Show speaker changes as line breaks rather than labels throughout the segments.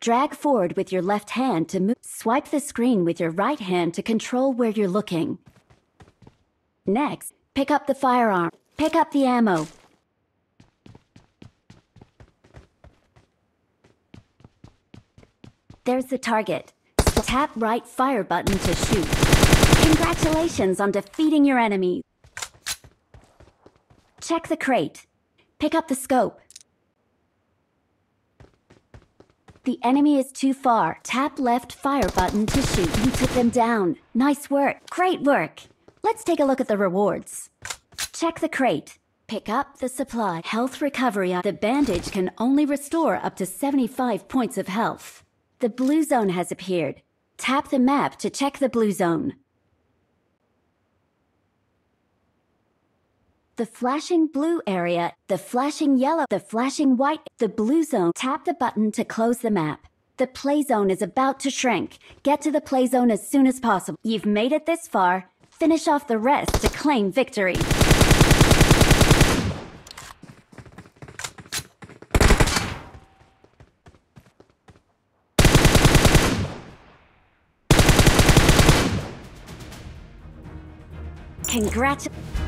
Drag forward with your left hand to move. Swipe the screen with your right hand to control where you're looking. Next, pick up the firearm. Pick up the ammo. There's the target. Tap right fire button to shoot. Congratulations on defeating your enemy. Check the crate. Pick up the scope. The enemy is too far. Tap left fire button to shoot. You took them down. Nice work. Great work. Let's take a look at the rewards. Check the crate. Pick up the supply. Health recovery. The bandage can only restore up to 75 points of health. The blue zone has appeared. Tap the map to check the blue zone. The flashing blue area, the flashing yellow, the flashing white, the blue zone. Tap the button to close the map. The play zone is about to shrink. Get to the play zone as soon as possible. You've made it this far. Finish off the rest to claim victory. Congratulations.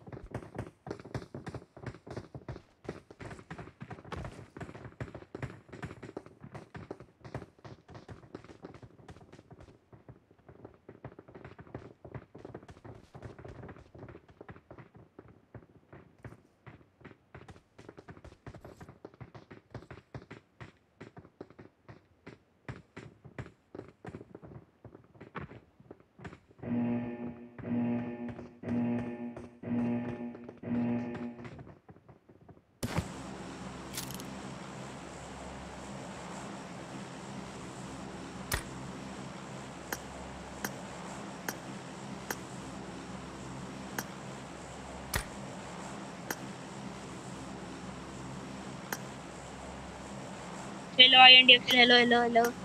Hello, INDFL. Hello, hello, hello.